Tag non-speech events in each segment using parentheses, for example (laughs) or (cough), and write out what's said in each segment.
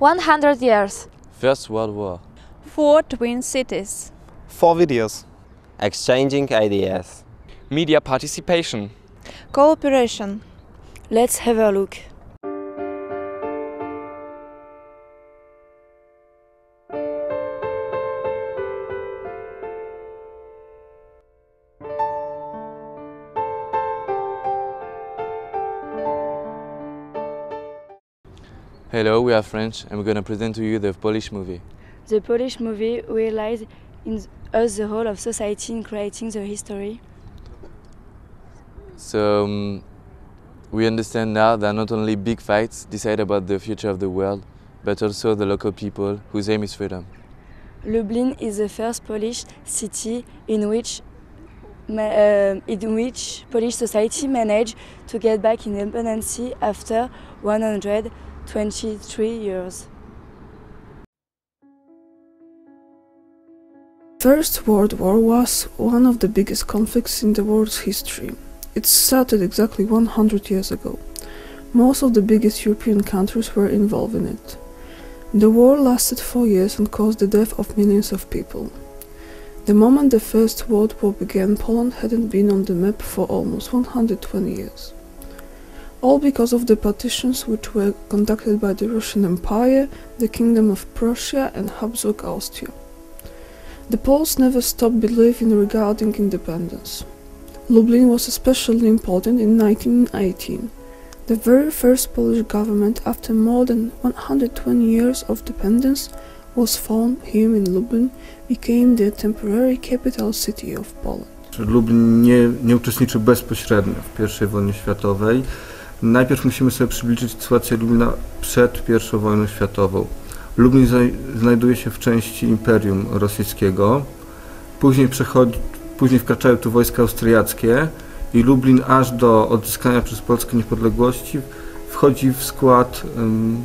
100 years. First World War. Four twin cities. Four videos. Exchanging ideas. Media participation. Cooperation. Let's have a look. We are French and we're going to present to you the Polish movie. The Polish movie realized in us the role of society in creating the history. So um, we understand now that not only big fights decide about the future of the world, but also the local people whose aim is freedom. Lublin is the first Polish city in which uh, in which Polish society managed to get back in independence after 123 years. First World War was one of the biggest conflicts in the world's history. It started exactly 100 years ago. Most of the biggest European countries were involved in it. The war lasted four years and caused the death of millions of people. The moment the First World War began, Poland hadn't been on the map for almost 120 years. All because of the partitions which were conducted by the Russian Empire, the Kingdom of Prussia, and Habsburg Austria. The Poles never stopped believing regarding independence. Lublin was especially important in 1918. The very first Polish government, after more than 120 years of dependence, was formed here in Lublin, became the temporary capital city of Poland. Lublin nie, nie uczestniczył bezpośrednio w I wojnie światowej. Najpierw musimy sobie przybliżyć sytuację Lublina przed I wojną światową. Lublin znajduje się w części Imperium Rosyjskiego. Później, przechodzi, później wkraczają tu wojska austriackie i Lublin aż do odzyskania przez Polskę niepodległości wchodzi w skład um,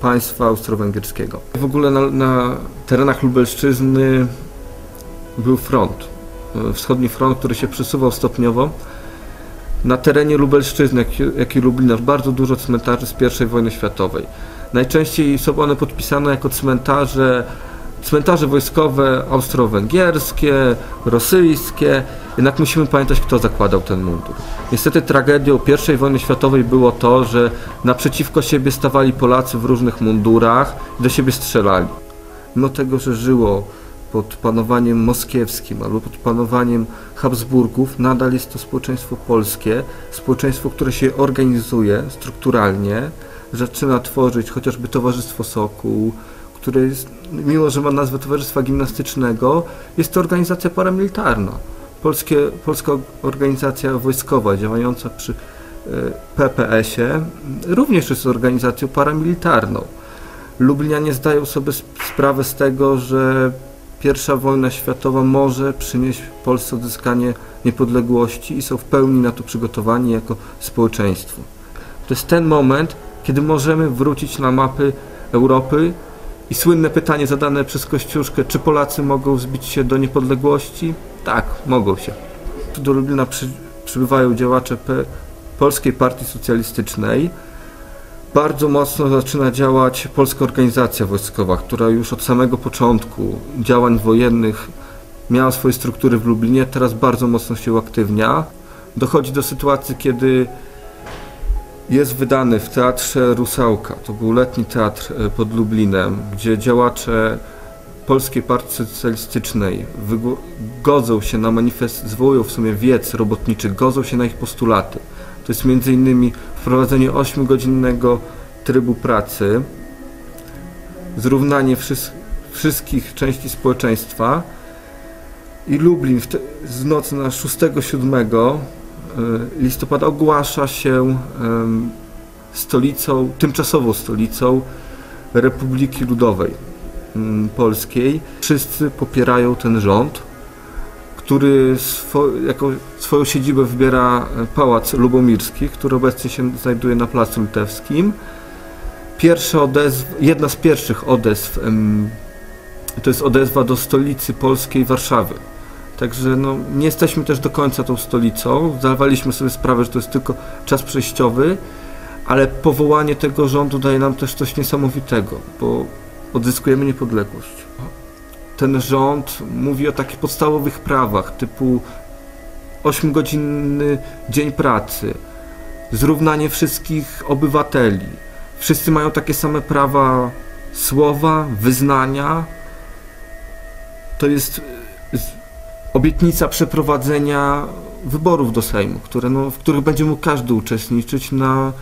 państwa austro-węgierskiego. W ogóle na, na terenach Lubelszczyzny był front, wschodni front, który się przesuwał stopniowo. Na terenie Lubelszczyzny, jak, jak i Lublina, bardzo dużo cmentarzy z I wojny światowej. Najczęściej są one podpisane jako cmentarze, cmentarze wojskowe austro-węgierskie, rosyjskie. Jednak musimy pamiętać, kto zakładał ten mundur. Niestety tragedią I wojny światowej było to, że naprzeciwko siebie stawali Polacy w różnych mundurach i do siebie strzelali. Mimo tego, że żyło pod panowaniem moskiewskim albo pod panowaniem Habsburgów, nadal jest to społeczeństwo polskie, społeczeństwo, które się organizuje strukturalnie, zaczyna tworzyć chociażby Towarzystwo Sokół, które jest, mimo że ma nazwę Towarzystwa Gimnastycznego, jest to organizacja paramilitarna. Polskie, polska organizacja wojskowa działająca przy e, PPS-ie również jest organizacją paramilitarną. Lublinianie zdają sobie sprawę z tego, że pierwsza wojna światowa może przynieść Polsce odzyskanie niepodległości i są w pełni na to przygotowani jako społeczeństwo. To jest ten moment, kiedy możemy wrócić na mapy Europy i słynne pytanie zadane przez Kościuszkę, czy Polacy mogą zbić się do niepodległości? Tak, mogą się. Do Lublina przy, przybywają działacze P, Polskiej Partii Socjalistycznej. Bardzo mocno zaczyna działać Polska Organizacja Wojskowa, która już od samego początku działań wojennych miała swoje struktury w Lublinie, teraz bardzo mocno się uaktywnia. Dochodzi do sytuacji, kiedy jest wydany w Teatrze Rusałka. To był letni teatr e, pod Lublinem, gdzie działacze Polskiej Partii Socjalistycznej godzą się na manifest, zwołują w sumie wiec robotniczy, godzą się na ich postulaty. To jest między innymi wprowadzenie 8-godzinnego trybu pracy, zrównanie wszystkich części społeczeństwa i Lublin z nocy na 6-7 E, listopada ogłasza się stolicą, tymczasową stolicą Republiki Ludowej Polskiej. Wszyscy popierają ten rząd, który swo, jako swoją siedzibę wybiera e, Pałac Lubomirski, który obecnie się znajduje na Placu Litewskim. Pierwsza odezwa, jedna z pierwszych odezw to jest odezwa do stolicy polskiej Warszawy. Także no, nie jesteśmy też do końca tą stolicą. Zdawaliśmy sobie sprawę, że to jest tylko czas przejściowy, ale powołanie tego rządu daje nam też coś niesamowitego, bo odzyskujemy niepodległość. Ten rząd mówi o takich podstawowych prawach typu 8-godzinny dzień pracy, zrównanie wszystkich obywateli. Wszyscy mają takie same prawa słowa, wyznania. To jest y, obietnica przeprowadzenia wyborów do Sejmu, które, no, w których będzie mógł każdy uczestniczyć na,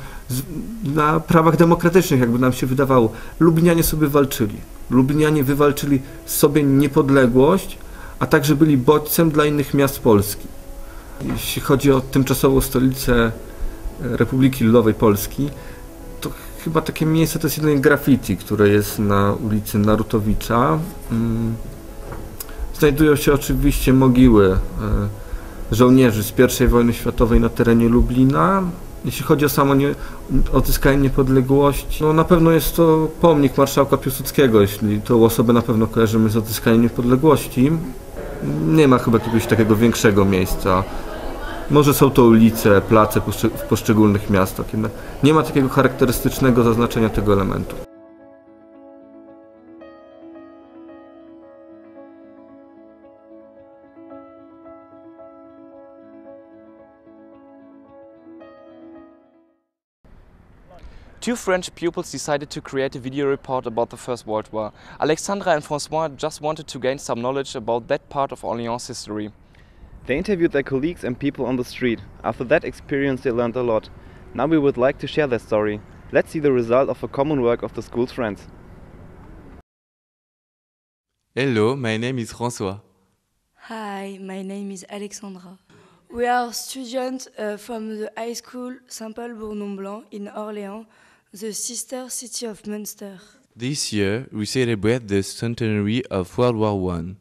na prawach demokratycznych, jakby nam się wydawało. Lublinianie sobie walczyli. Lublinianie wywalczyli sobie niepodległość, a także byli bodźcem dla innych miast Polski. Jeśli chodzi o tymczasową stolicę e, Republiki Ludowej Polski, to chyba takie miejsce to jest jedynie graffiti, które jest na ulicy Narutowicza. Mm. Znajdują się oczywiście mogiły e, żołnierzy z I wojny światowej na terenie Lublina. Jeśli chodzi o samo nie, odzyskanie niepodległości, no na pewno jest to pomnik marszałka Piłsudskiego, jeśli tą osobę na pewno kojarzymy z odzyskaniem niepodległości. Nie ma chyba jakiegoś takiego większego miejsca. Może są to ulice, place w poszczególnych miastach. Nie ma takiego charakterystycznego zaznaczenia tego elementu. Two French pupils decided to create a video report about the First World War. Alexandra and Francois just wanted to gain some knowledge about that part of Orléans history. They interviewed their colleagues and people on the street. After that experience, they learned a lot. Now we would like to share their story. Let's see the result of a common work of the school's friends. Hello, my name is François. Hi, my name is Alexandra. We are students uh, from the high school Saint-Paul Bournon-Blanc in Orléans, the sister city of Munster. This year, we celebrate the centenary of World War I.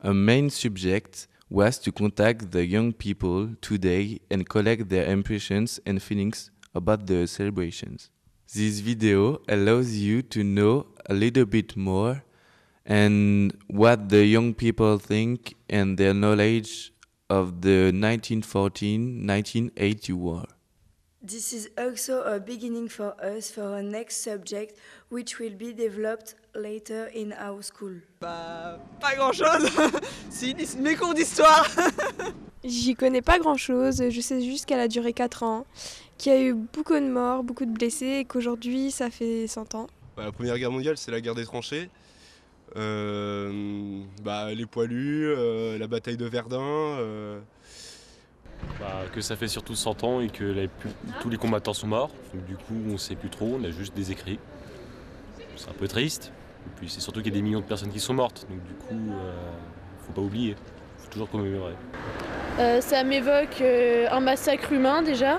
A main subject was to contact the young people today and collect their impressions and feelings about the celebrations. This video allows you to know a little bit more and what the young people think and their knowledge of the 1914-1980 war. This is also a beginning for us for our next subject, which will be developed later in our school. Bah, pas grand chose. (laughs) C'est mes cours d'histoire. (laughs) J'y connais pas grand chose. Je sais juste qu'elle a duré 4 ans, qu'il y a eu beaucoup de morts, beaucoup de blessés et qu'aujourd'hui ça fait 100 ans. Bah, la Première Guerre mondiale, c'est la guerre des tranchées. Euh, bah, les poilus, euh, la bataille de Verdun. Euh, bah, que ça fait surtout 100 ans et que tous les combattants sont morts. Du coup, on ne sait plus trop, on a juste des écrits. C'est un peu triste. Et puis c'est surtout qu'il y a des millions de personnes qui sont mortes. Donc du coup, euh, faut pas oublier. faut toujours commémorer. Euh, ça m'évoque euh, un massacre humain déjà,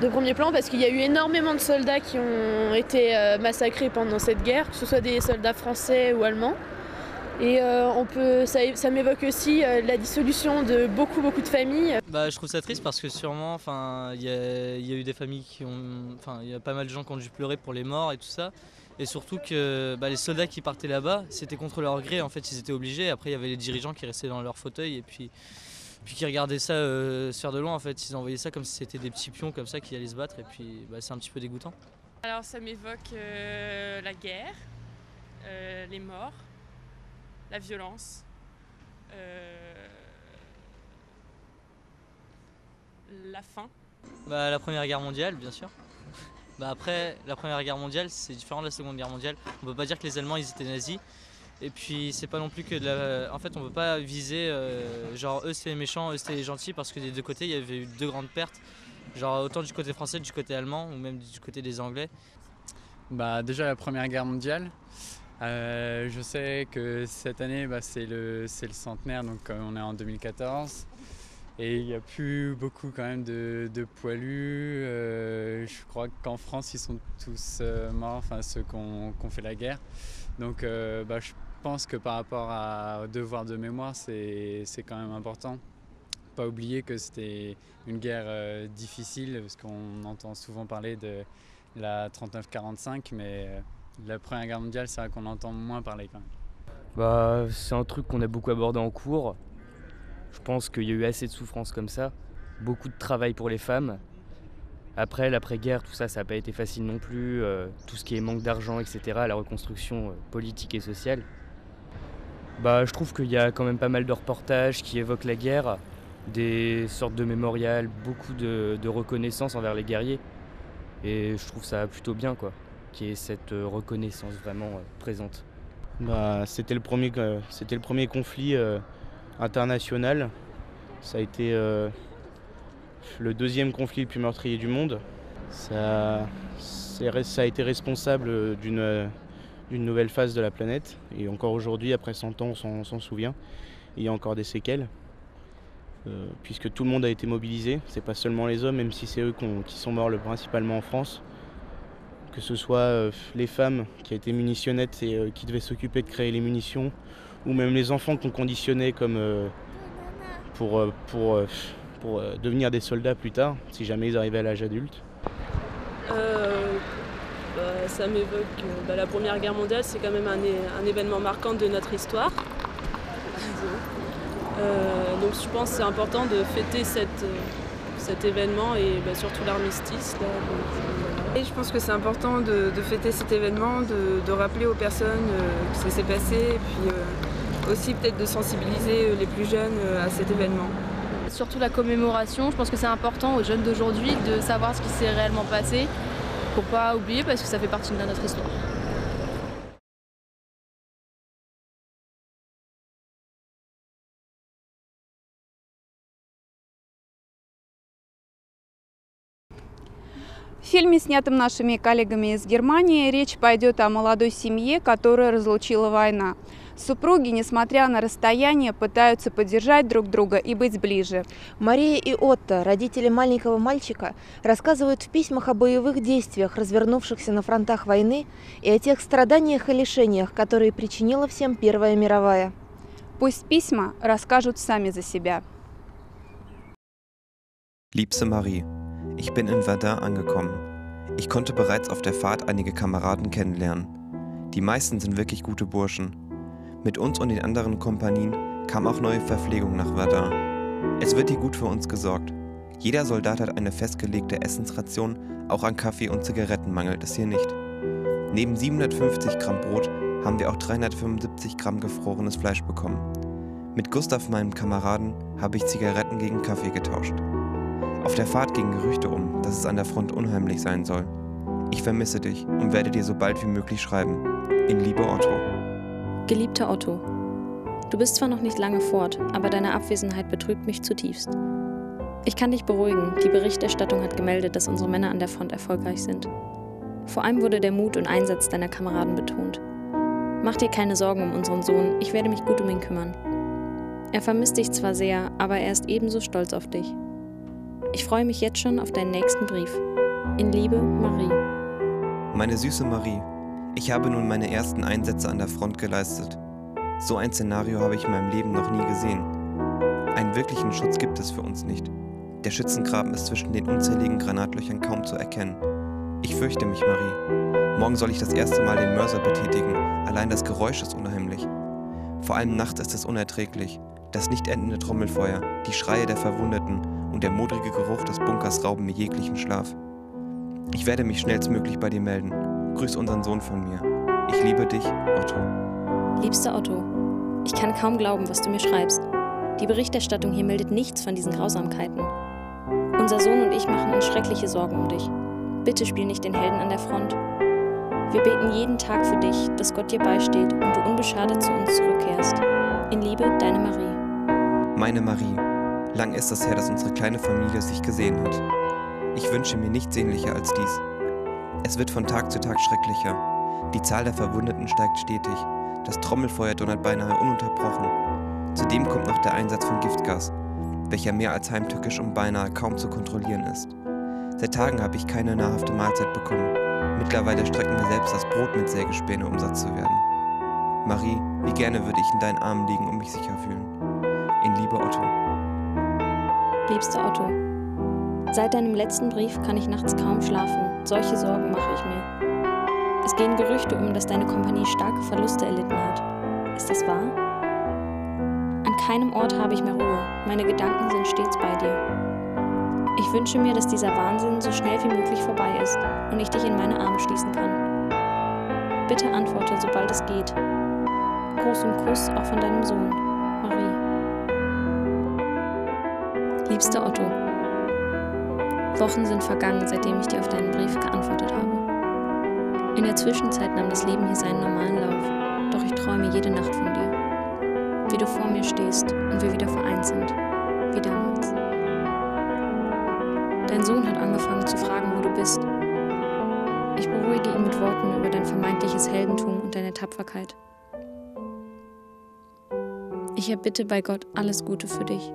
de premier plan, parce qu'il y a eu énormément de soldats qui ont été massacrés pendant cette guerre, que ce soit des soldats français ou allemands. Et euh, on peut, ça, ça m'évoque aussi euh, la dissolution de beaucoup beaucoup de familles. Bah, je trouve ça triste parce que sûrement, enfin, il y, y, a eu des familles qui ont, enfin, il y a pas mal de gens qui ont dû pleurer pour les morts et tout ça. Et surtout que bah, les soldats qui partaient là-bas, c'était contre leur gré. En fait, ils étaient obligés. Après, il y avait les dirigeants qui restaient dans leur fauteuil et puis, puis qui regardaient ça euh, se faire de loin. En fait, ils envoyaient ça comme si c'était des petits pions comme ça qui allaient se battre. Et puis, bah, c'est un petit peu dégoûtant. Alors, ça m'évoque euh, la guerre, euh, les morts, la violence. Euh, la faim. Bah, la Première Guerre mondiale, bien sûr. Bah après, la Première Guerre mondiale, c'est différent de la Seconde Guerre mondiale. On peut pas dire que les Allemands, ils étaient nazis. Et puis, c'est pas non plus que de la... En fait, on peut pas viser, euh, genre, eux, c'était les méchants, eux, c'était les gentils, parce que des deux côtés, il y avait eu deux grandes pertes. Genre, autant du côté français, du côté allemand, ou même du côté des Anglais. Bah, déjà, la Première Guerre mondiale. Euh, je sais que cette année, bah, c'est le, centenaire, donc on est en 2014. Et il n'y a plus beaucoup quand même de, de poilus. Euh, je crois qu'en France, ils sont tous euh, morts, enfin ceux qui ont fait la guerre. Donc euh, bah, je pense que par rapport à, au devoir de mémoire, c'est quand même important. Pas oublier que c'était une guerre euh, difficile, parce qu'on entend souvent parler de la 39-45, mais euh, la Première Guerre mondiale, c'est vrai qu'on entend moins parler quand même. Bah, c'est un truc qu'on a beaucoup abordé en cours. Je pense qu'il y a eu assez de souffrances comme ça, beaucoup de travail pour les femmes. Après, l'après-guerre, tout ça, ça n'a pas été facile non plus. euh, tout ce qui est manque d'argent, etc., la reconstruction euh, politique et sociale. Bah, je trouve qu'il y a quand même pas mal de reportages qui évoquent la guerre, des sortes de mémorials, beaucoup de, de reconnaissance envers les guerriers. Et je trouve ça plutôt bien, quoi, qu'il y ait cette euh, reconnaissance vraiment euh, présente. Bah, c'était le premier, euh, c'était le premier conflit international. Ça a été le deuxième conflit le plus meurtrier du monde. Ça, a été responsable d'une nouvelle phase de la planète. Et encore aujourd'hui, après 100 ans, on s'en- souvient. Il y a encore des séquelles. puisque tout le monde a été mobilisé. C'est pas seulement les hommes, même si c'est eux qui sont morts le principalement en France que ce soit euh, les femmes qui étaient munitionnettes et euh, qui devaient s'occuper de créer les munitions, ou même les enfants qu'on conditionnait comme euh, pour, pour, pour devenir des soldats plus tard, si jamais ils arrivaient à l'âge adulte. Bah, ça m'évoque bah, la Première Guerre mondiale, c'est quand même un, événement marquant de notre histoire. Donc je pense que c'est important de fêter cet événement et bah, surtout l'armistice. Et je pense que c'est important de, fêter cet événement, de, rappeler aux personnes euh, que ça s'est passé et puis euh, aussi peut-être de sensibiliser euh, les plus jeunes euh, à cet événement. Surtout la commémoration, je pense que c'est important aux jeunes d'aujourd'hui de savoir ce qui s'est réellement passé pour pas oublier parce que ça fait partie de notre histoire. В фильме, снятом нашими коллегами из Германии, речь пойдет о молодой семье, которую разлучила война. Супруги, несмотря на расстояние, пытаются поддержать друг друга и быть ближе. Мария и Отто, родители маленького мальчика, рассказывают в письмах о боевых действиях, развернувшихся на фронтах войны, и о тех страданиях и лишениях, которые причинила всем Первая мировая. Пусть письма расскажут сами за себя. Liebste Marie, ich bin in Verdun angekommen. Ich konnte bereits auf der Fahrt einige Kameraden kennenlernen. Die meisten sind wirklich gute Burschen. Mit uns und den anderen Kompanien kam auch neue Verpflegung nach Verdun. Es wird hier gut für uns gesorgt. Jeder Soldat hat eine festgelegte Essensration, auch an Kaffee und Zigaretten mangelt es hier nicht. Neben 750 Gramm Brot haben wir auch 375 Gramm gefrorenes Fleisch bekommen. Mit Gustav, meinem Kameraden, habe ich Zigaretten gegen Kaffee getauscht. Auf der Fahrt gingen Gerüchte um, dass es an der Front unheimlich sein soll. Ich vermisse dich und werde dir so bald wie möglich schreiben. In Liebe Otto. Geliebter Otto, du bist zwar noch nicht lange fort, aber deine Abwesenheit betrübt mich zutiefst. Ich kann dich beruhigen, die Berichterstattung hat gemeldet, dass unsere Männer an der Front erfolgreich sind. Vor allem wurde der Mut und Einsatz deiner Kameraden betont. Mach dir keine Sorgen um unseren Sohn, ich werde mich gut um ihn kümmern. Er vermisst dich zwar sehr, aber er ist ebenso stolz auf dich. Ich freue mich jetzt schon auf deinen nächsten Brief. In Liebe, Marie. Meine süße Marie, ich habe nun meine ersten Einsätze an der Front geleistet. So ein Szenario habe ich in meinem Leben noch nie gesehen. Einen wirklichen Schutz gibt es für uns nicht. Der Schützengraben ist zwischen den unzähligen Granatlöchern kaum zu erkennen. Ich fürchte mich, Marie. Morgen soll ich das erste Mal den Mörser betätigen. Allein das Geräusch ist unheimlich. Vor allem nachts ist es unerträglich. Das nicht endende Trommelfeuer, die Schreie der Verwundeten und der modrige Geruch des Bunkers rauben mir jeglichen Schlaf. Ich werde mich schnellstmöglich bei dir melden. Grüß unseren Sohn von mir. Ich liebe dich, Otto. Liebster Otto, ich kann kaum glauben, was du mir schreibst. Die Berichterstattung hier meldet nichts von diesen Grausamkeiten. Unser Sohn und ich machen uns schreckliche Sorgen um dich. Bitte spiel nicht den Helden an der Front. Wir beten jeden Tag für dich, dass Gott dir beisteht und du unbeschadet zu uns zurückkehrst. In Liebe, deine Marie. Meine Marie, lang ist es her, dass unsere kleine Familie sich gesehen hat. Ich wünsche mir nichts sehnlicher als dies. Es wird von Tag zu Tag schrecklicher. Die Zahl der Verwundeten steigt stetig. Das Trommelfeuer donnert beinahe ununterbrochen. Zudem kommt noch der Einsatz von Giftgas, welcher mehr als heimtückisch und beinahe kaum zu kontrollieren ist. Seit Tagen habe ich keine nahrhafte Mahlzeit bekommen. Mittlerweile strecken wir selbst das Brot mit Sägespäne, um satt zu werden. Marie, wie gerne würde ich in deinen Armen liegen und mich sicher fühlen. In Liebe Otto. Liebster Otto, seit deinem letzten Brief kann ich nachts kaum schlafen. Solche Sorgen mache ich mir. Es gehen Gerüchte um, dass deine Kompanie starke Verluste erlitten hat. Ist das wahr? An keinem Ort habe ich mehr Ruhe. Meine Gedanken sind stets bei dir. Ich wünsche mir, dass dieser Wahnsinn so schnell wie möglich vorbei ist und ich dich in meine Arme schließen kann. Bitte antworte, sobald es geht. Gruß und Kuss auch von deinem Sohn, Liebster Otto, Wochen sind vergangen, seitdem ich dir auf deinen Brief geantwortet habe. In der Zwischenzeit nahm das Leben hier seinen normalen Lauf, doch ich träume jede Nacht von dir. Wie du vor mir stehst und wir wieder vereint sind, wie damals. Dein Sohn hat angefangen zu fragen, wo du bist. Ich beruhige ihn mit Worten über dein vermeintliches Heldentum und deine Tapferkeit. Ich erbitte bei Gott alles Gute für dich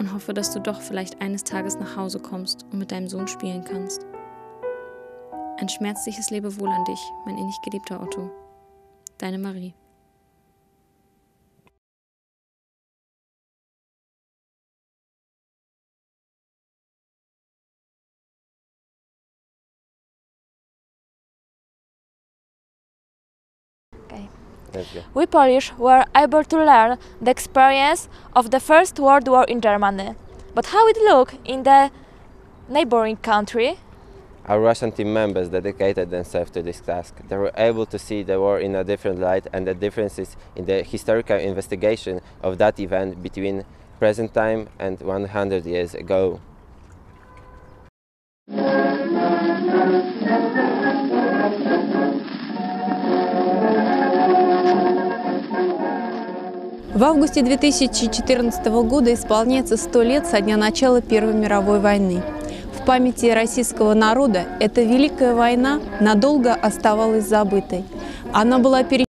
und hoffe, dass du doch vielleicht eines Tages nach Hause kommst und mit deinem Sohn spielen kannst. Ein schmerzliches Lebewohl an dich, mein innig geliebter Otto. Deine Marie. We Polish were able to learn the experience of the First World War in Germany. But how it looked in the neighboring country? Our Russian team members dedicated themselves to this task. They were able to see the war in a different light and the differences in the historical investigation of that event between present time and 100 years ago. В августе 2014 года исполняется 100 лет со дня начала Первой мировой войны. В памяти российского народа эта великая война надолго оставалась забытой. Она была пере